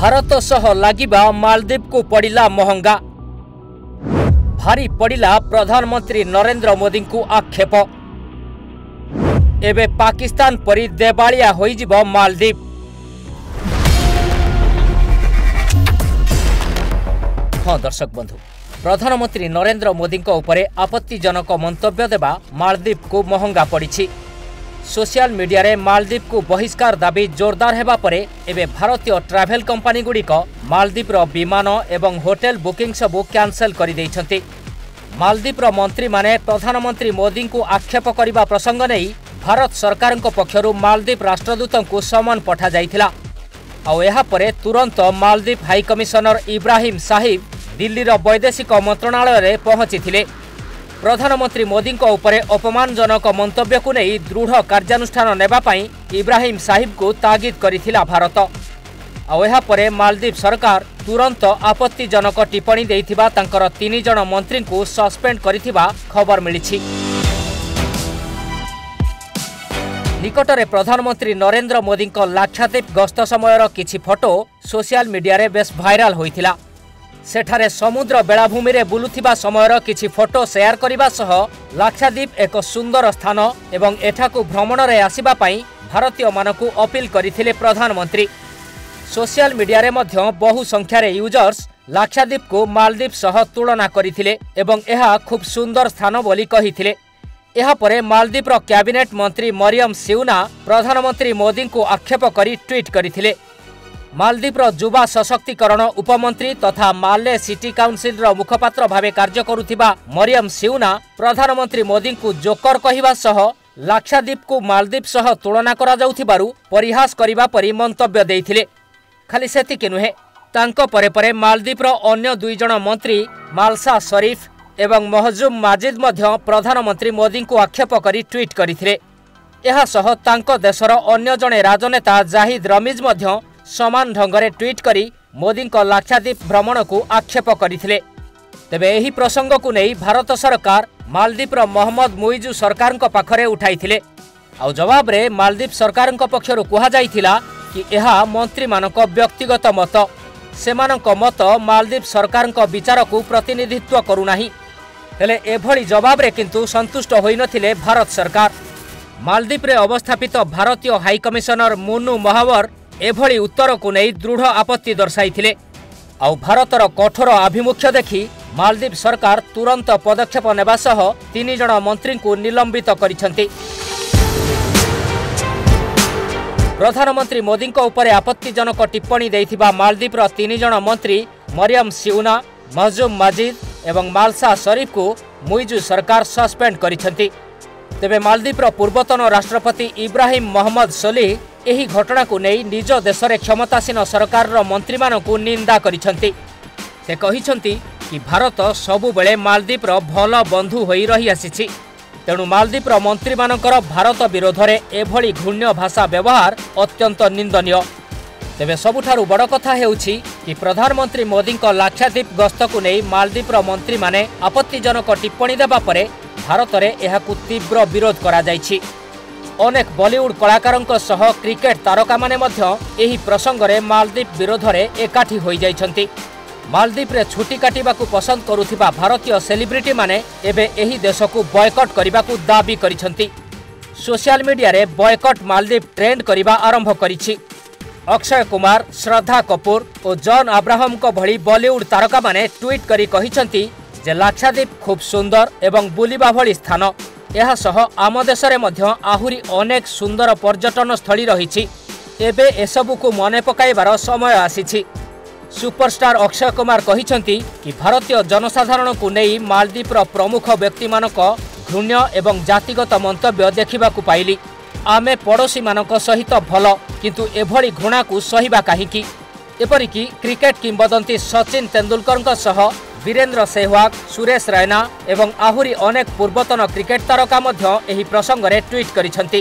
ଭାରତ ସହ ଲାଗିବା ମାଲଦ୍ୱୀପକୁ ପଡ଼ିଲା ମହଙ୍ଗା। ଭାରି ପଡ଼ିଲା ପ୍ରଧାନମନ୍ତ୍ରୀ ନରେନ୍ଦ୍ର ମୋଦିଙ୍କୁ ଆକ୍ଷେପ। ଏବେ ପାକିସ୍ତାନ ପରି ଦେବାଳିଆ ହୋଇଯିବ ମାଲଦ୍ୱୀପ ହଁ ଦର୍ଶକ ବନ୍ଧୁ ପ୍ରଧାନମନ୍ତ୍ରୀ ନରେନ୍ଦ୍ର ମୋଦିଙ୍କ ଉପରେ ଆପତ୍ତିଜନକ ମନ୍ତବ୍ୟ ଦେବା ମାଳଦ୍ୱୀପକୁ ମହଙ୍ଗା ପଡ଼ିଛି। ସୋସିଆଲ ମିଡିଆରେ ମାଳଦ୍ୱୀପକୁ ବହିଷ୍କାର ଦାବି ଜୋରଦାର ହେବା ପରେ ଏବେ ଭାରତୀୟ ଟ୍ରାଭେଲ କମ୍ପାନୀଗୁଡ଼ିକ ମାଳଦ୍ୱୀପର ବିମାନ ଏବଂ ହୋଟେଲ ବୁକିଂ ସବୁ କ୍ୟାନସେଲ କରିଦେଇଛନ୍ତି ମାଳଦ୍ୱୀପର ମନ୍ତ୍ରୀମାନେ ପ୍ରଧାନମନ୍ତ୍ରୀ ମୋଦିଙ୍କୁ ଆକ୍ଷେପ କରିବା ପ୍ରସଙ୍ଗ ନେଇ ଭାରତ ସରକାରଙ୍କ ପକ୍ଷରୁ ମାଳଦ୍ୱୀପ ରାଷ୍ଟ୍ରଦୂତଙ୍କୁ ସମନ ପଠାଯାଇଥିଲା ଆଉ ଏହାପରେ ତୁରନ୍ତ ମାଳଦ୍ୱୀପ ହାଇକମିଶନର ଇବ୍ରାହିମ ସାହିବ ଦିଲ୍ଲୀର ବୈଦେଶିକ ମନ୍ତ୍ରଣାଳୟରେ ପହଞ୍ଚିଥିଲେ ପ୍ରଧାନମନ୍ତ୍ରୀ ମୋଦିଙ୍କ ଉପରେ ଅପମାନଜନକ ମନ୍ତବ୍ୟକୁ ନେଇ ଦୃଢ଼ କାର୍ଯ୍ୟାନୁଷ୍ଠାନ ନେବା ପାଇଁ ଇବ୍ରାହିମ ସାହିବଙ୍କୁ ତାଗିଦ କରିଥିଲା ଭାରତ। ଆଉ ଏହାପରେ ମାଳଦ୍ୱୀପ ସରକାର ତୁରନ୍ତ ଆପତ୍ତିଜନକ ଟିପ୍ପଣୀ ଦେଇଥିବା ତାଙ୍କର ତିନି ଜଣ ମନ୍ତ୍ରୀଙ୍କୁ ସସ୍ପେଣ୍ଡ କରିଥିବା ଖବର ମିଳିଛି। ନିକଟରେ ପ୍ରଧାନମନ୍ତ୍ରୀ ନରେନ୍ଦ୍ର ମୋଦିଙ୍କ ଲାକ୍ଷାଦ୍ୱୀପ ଗସ୍ତ ସମୟର କିଛି ଫଟୋ ସୋସିଆଲ ମିଡିଆରେ ବେଶ୍ ଭାଇରାଲ ହୋଇଥିଲା। ସେଠାରେ ସମୁଦ୍ର ବେଳାଭୂମିରେ ବୁଲୁଥିବା ସମୟର କିଛି ଫଟୋ ସେୟାର କରିବା ସହ ଲାକ୍ଷାଦ୍ୱୀପ ଏକ ସୁନ୍ଦର ସ୍ଥାନ ଏବଂ ଏଠାକୁ ଭ୍ରମଣରେ ଆସିବା ପାଇଁ ଭାରତୀୟମାନଙ୍କୁ ଅପିଲ କରିଥିଲେ ପ୍ରଧାନମନ୍ତ୍ରୀ। ସୋସିଆଲ ମିଡିଆରେ ମଧ୍ୟ ବହୁ ସଂଖ୍ୟାରେ ୟୁଜର୍ସ ଲାକ୍ଷାଦ୍ୱୀପକୁ ମାଲଦ୍ୱୀପ ସହ ତୁଳନା କରିଥିଲେ ଏବଂ ଏହା ଖୁବ୍ ସୁନ୍ଦର ସ୍ଥାନ ବୋଲି କହିଥିଲେ। ଏହାପରେ ମାଲଦ୍ୱୀପର କ୍ୟାବିନେଟ୍ ମନ୍ତ୍ରୀ ମରିୟମ ସିଉନା ପ୍ରଧାନମନ୍ତ୍ରୀ ମୋଦିଙ୍କୁ ଆକ୍ଷେପ କରି ଟ୍ୱିଟ୍ କରିଥିଲେ। ମାଲଦ୍ୱୀପର ଯୁବା ସଶକ୍ତିକରଣ ଉପମନ୍ତ୍ରୀ ତଥା ମାଲେ ସିଟି କାଉନସିଲର ମୁଖପାତ୍ର ଭାବେ କାର୍ଯ୍ୟ କରୁଥିବା ମରିୟମ ସିଉନା ପ୍ରଧାନମନ୍ତ୍ରୀ ମୋଦିଙ୍କୁ ଜୋକର କହିବା ସହ ଲାକ୍ଷାଦ୍ୱୀପକୁ ମାଲଦ୍ୱୀପ ସହ ତୁଳନା କରାଯାଉଥିବାରୁ ପରିହାସ କରିବା ପରି ମନ୍ତବ୍ୟ ଦେଇଥିଲେ। ଖାଲି ସେତିକି ନୁହେଁ ତାଙ୍କ ପରେ ପରେ ମାଲଦ୍ୱୀପର ଅନ୍ୟ ଦୁଇ ଜଣ ମନ୍ତ୍ରୀ ମାଲସା ଶରିଫ ଏବଂ ମହଜୁମ ମାଜିଦ ମଧ୍ୟ ପ୍ରଧାନମନ୍ତ୍ରୀ ମୋଦିଙ୍କୁ ଆକ୍ଷେପ କରି ଟ୍ୱିଟ୍ କରିଥିଲେ। ଏହାସହ ତାଙ୍କ ଦେଶର ଅନ୍ୟ ଜଣେ ରାଜନେତା ଜାହିଦ ରମିଜ ମଧ୍ୟ ସମାନ ଢଙ୍ଗରେ ଟ୍ୱିଟ୍ କରି ମୋଦିଙ୍କ ଲାକ୍ଷାଦ୍ୱୀପ ଭ୍ରମଣକୁ ଆକ୍ଷେପ କରିଥିଲେ ତେବେ ଏହି ପ୍ରସଙ୍ଗକୁ ନେଇ ଭାରତ ସରକାର ମାଲଦ୍ୱୀପର ମହମ୍ମଦ ମୁଇଜୁ ସରକାରଙ୍କ ପାଖରେ ଉଠାଇଥିଲେ ଆଉ ଜବାବରେ ମାଲଦ୍ୱୀପ ସରକାରଙ୍କ ପକ୍ଷରୁ କୁହାଯାଇଥିଲା କି ଏହା ମନ୍ତ୍ରୀମାନଙ୍କ ବ୍ୟକ୍ତିଗତ ମତ ସେମାନଙ୍କ ମତ ମାଲଦ୍ୱୀପ ସରକାରଙ୍କ ବିଚାରକୁ ପ୍ରତିନିଧିତ୍ୱ କରୁନାହିଁ ହେଲେ ଏଭଳି ଜବାବରେ କିନ୍ତୁ ସନ୍ତୁଷ୍ଟ ହୋଇନଥିଲେ ଭାରତ ସରକାର ମାଲଦ୍ୱୀପରେ ଅବସ୍ଥାପିତ ଭାରତୀୟ ହାଇକମିଶନର ମୁନୁ ମହାବର ଏଭଳି ଉତ୍ତରକୁ ନେଇ ଦୃଢ଼ ଆପତ୍ତି ଦର୍ଶାଇଥିଲେ। ଆଉ ଭାରତର କଠୋର ଆଭିମୁଖ୍ୟ ଦେଖି ମାଲଦ୍ୱୀପ ସରକାର ତୁରନ୍ତ ପଦକ୍ଷେପ ନେବା ସହ ତିନି ଜଣ ମନ୍ତ୍ରୀଙ୍କୁ ନିଲମ୍ବିତ କରିଛନ୍ତି। ପ୍ରଧାନମନ୍ତ୍ରୀ ମୋଦିଙ୍କ ଉପରେ ଆପତ୍ତିଜନକ ଟିପ୍ପଣୀ ଦେଇଥିବା ମାଲଦ୍ୱୀପର ତିନି ଜଣ ମନ୍ତ୍ରୀ ମରିୟମ ସିଉନା ମହଜୁମ ମାଜିଦ ଏବଂ ମାଲସା ଶରିଫଙ୍କୁ ମୁଇଜୁ ସରକାର ସସ୍ପେଣ୍ଡ କରିଛନ୍ତି। ତେବେ ମାଲଦ୍ୱୀପର ପୂର୍ବତନ ରାଷ୍ଟ୍ରପତି ଇବ୍ରାହିମ ମହମ୍ମଦ ସୋଲିହ ଏହି ଘଟଣାକୁ ନେଇ ନିଜ ଦେଶରେ କ୍ଷମତାସୀନ ସରକାରର ମନ୍ତ୍ରୀମାନଙ୍କୁ ନିନ୍ଦା କରିଛନ୍ତି। ସେ କହିଛନ୍ତି କି ଭାରତ ସବୁବେଳେ ମାଲଦ୍ୱୀପର ଭଲ ବନ୍ଧୁ ହୋଇ ରହିଆସିଛି। ତେଣୁ ମାଲଦ୍ୱୀପର ମନ୍ତ୍ରୀମାନଙ୍କର ଭାରତ ବିରୋଧରେ ଏଭଳି ଘୃଣ୍ୟ ଭାଷା ବ୍ୟବହାର ଅତ୍ୟନ୍ତ ନିନ୍ଦନୀୟ। ତେବେ ସବୁଠାରୁ ବଡ଼ କଥା ହେଉଛି କି ପ୍ରଧାନମନ୍ତ୍ରୀ ମୋଦିଙ୍କ ଲାକ୍ଷାଦ୍ୱୀପ ଗସ୍ତକୁ ନେଇ ମାଲଦ୍ୱୀପର ମନ୍ତ୍ରୀମାନେ ଆପତ୍ତିଜନକ ଟିପ୍ପଣୀ ଦେବା ପରେ ଭାରତରେ ଏହାକୁ ତୀବ୍ର ବିରୋଧ କରାଯାଇଛି। অনেক বলিউড কলাকারঙ্ক সহ ক্রিকেট তারকামানে মধ্য এই প্রসঙ্গরে মালদ্বীপ বিরোধরে একাঠি হয়ে যাই মালদ্বীপে ছুটি কাটিবাকু পছন্দ করুথিবা ভারতীয় সেলিব্রিটি মানে এবে এই দেশকু বয়কট করিবাকু দাবি করিছন্তি সোশিয়াল মিডিয়ারে বয়কট মালদ্বীপ ট্রেন্ড করিবা আরম্ভ করিছি অক্ষয় কুমার শ্রদ্ধা কপুর ও জন আব্রাহমক ভি বলিউড তারকামানে ট্বিট করে যে লাক্ষাদ্বীপ খুব সুন্দর এবং বুলিবা ভি স্থান ଏହାସହ ଆମ ଦେଶରେ ମଧ୍ୟ ଆହୁରି ଅନେକ ସୁନ୍ଦର ପର୍ଯ୍ୟଟନସ୍ଥଳୀ ରହିଛି। ଏବେ ଏସବୁକୁ ମନେ ପକାଇବାର ସମୟ ଆସିଛି। ସୁପରଷ୍ଟାର ଅକ୍ଷୟ କୁମାର କହିଛନ୍ତି କି ଭାରତୀୟ ଜନସାଧାରଣଙ୍କୁ ନେଇ ମାଲଦ୍ୱୀପର ପ୍ରମୁଖ ବ୍ୟକ୍ତିମାନଙ୍କ ଘୃଣ୍ୟ ଏବଂ ଜାତିଗତ ମନ୍ତବ୍ୟ ଦେଖିବାକୁ ପାଇଲି। ଆମେ ପଡ଼ୋଶୀମାନଙ୍କ ସହିତ ଭଲ କିନ୍ତୁ ଏଭଳି ଘୃଣାକୁ ସହିବା କାହିଁକି? ଏପରିକି କ୍ରିକେଟ କିମ୍ବଦନ୍ତୀ ସଚିନ ତେନ୍ଦୁଲକରଙ୍କ ସହ ବୀରେନ୍ଦ୍ର ସେହୱାଗ ସୁରେଶ ରୈନା ଏବଂ ଆହୁରି ଅନେକ ପୂର୍ବତନ କ୍ରିକେଟ ତାରକା ମଧ୍ୟ ଏହି ପ୍ରସଙ୍ଗରେ ଟ୍ୱିଟ୍ କରିଛନ୍ତି।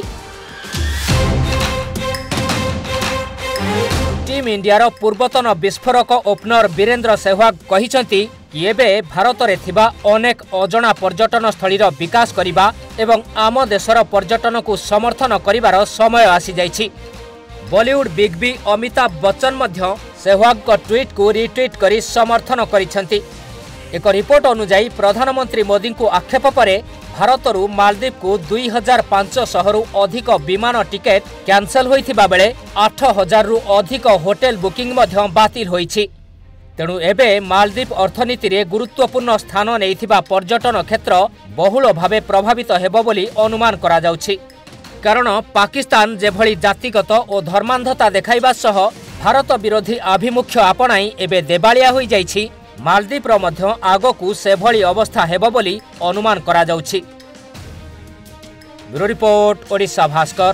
ଟିମ୍ ଇଣ୍ଡିଆର ପୂର୍ବତନ ବିସ୍ଫୋରକ ଓପନର ବୀରେନ୍ଦ୍ର ସେହୱାଗ କହିଛନ୍ତି ଏବେ ଭାରତରେ ଥିବା ଅନେକ ଅଜଣା ପର୍ଯ୍ୟଟନସ୍ଥଳୀର ବିକାଶ କରିବା ଏବଂ ଆମ ଦେଶର ପର୍ଯ୍ୟଟନକୁ ସମର୍ଥନ କରିବାର ସମୟ ଆସିଯାଇଛି। ବଲିଉଡ୍ ବିଗ୍ ବି ଅମିତାଭ ବଚ୍ଚନ ମଧ୍ୟ ସେହ୍ୱାଗଙ୍କ ଟ୍ୱିଟ୍କୁ ରିଟ୍ୱିଟ୍ କରି ସମର୍ଥନ କରିଛନ୍ତି। ଏକ ରିପୋର୍ଟ ଅନୁଯାୟୀ ପ୍ରଧାନମନ୍ତ୍ରୀ ମୋଦିଙ୍କୁ ଆକ୍ଷେପ ପରେ ଭାରତରୁ ମାଲଦ୍ୱୀପକୁ ଦୁଇ ହଜାର ପାଞ୍ଚଶହରୁ ଅଧିକ ବିମାନ ଟିକେଟ୍ କ୍ୟାନ୍ସେଲ୍ ହୋଇଥିବା ବେଳେ ଆଠ ହଜାରରୁ ଅଧିକ ହୋଟେଲ ବୁକିଂ ମଧ୍ୟ ବାତିଲ ହୋଇଛି। ତେଣୁ ଏବେ ମାଲଦ୍ୱୀପ ଅର୍ଥନୀତିରେ ଗୁରୁତ୍ୱପୂର୍ଣ୍ଣ ସ୍ଥାନ ନେଇଥିବା ପର୍ଯ୍ୟଟନ କ୍ଷେତ୍ର ବହୁଳ ଭାବେ ପ୍ରଭାବିତ ହେବ ବୋଲି ଅନୁମାନ କରାଯାଉଛି। କାରଣ ପାକିସ୍ତାନ ଯେଭଳି ଜାତିଗତ ଓ ଧର୍ମାନ୍ଧତା ଦେଖାଇବା ସହ ଭାରତ ବିରୋଧୀ ଆଭିମୁଖ୍ୟ ଆପଣାଇ ଏବେ ଦେବାଳିଆ ହୋଇଯାଇଛି। ମାଲଦ୍ୱୀପର ମଧ୍ୟ ଆଗକୁ ସେଭଳି ଅବସ୍ଥା ହେବ ବୋଲି ଅନୁମାନ କରାଯାଉଛି। ରିପୋର୍ଟ ଓଡ଼ିଶା ଭାସ୍କର।